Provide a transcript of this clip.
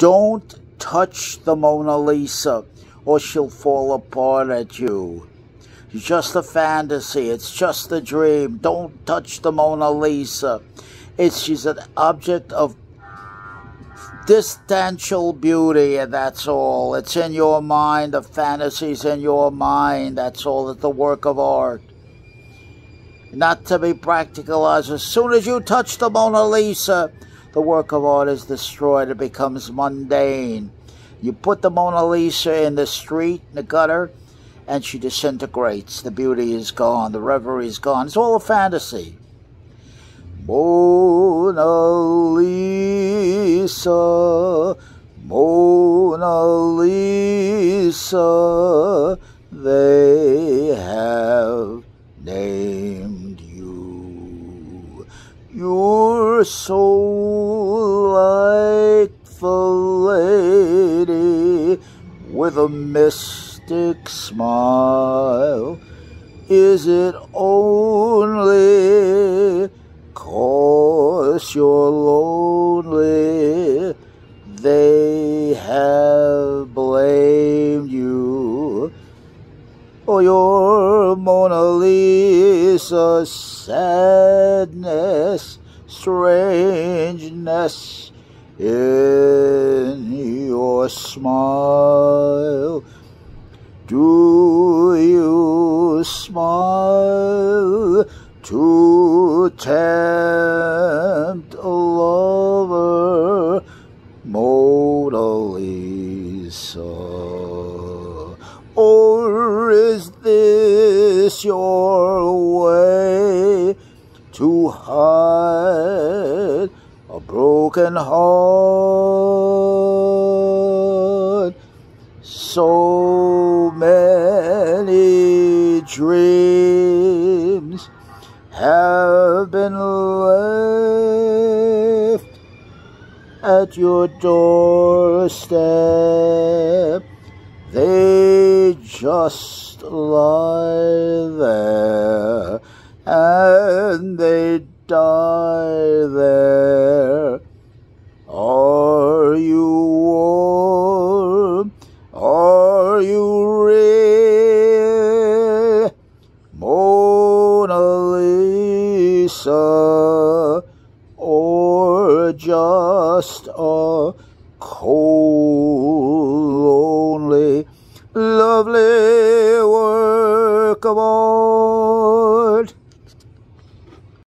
Don't touch the Mona Lisa or she'll fall apart at you. It's just a fantasy. It's just a dream. Don't touch the Mona Lisa. It's she's an object of distantile beauty, and that's all. It's in your mind. The fantasy's in your mind. That's all. It's the work of art. Not to be practicalized. As soon as you touch the Mona Lisa, the work of art is destroyed. It becomes mundane. You put the Mona Lisa in the street, in the gutter, and she disintegrates. The beauty is gone. The reverie is gone. It's all a fantasy. Mona Lisa, Mona Lisa, they have you. You're so like the lady with a mystic smile. Is it only cause you're lonely? They have blamed you for your Mona Lisa sadness, strangeness in your smile. Do you smile to tempt a lover, Lisa? Or is this your to hide a broken heart? So many dreams have been left at your doorstep. They just lie there and you real, Mona Lisa or just a cold, lonely, lovely work of art?